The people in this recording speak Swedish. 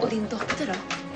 Och din dotter då?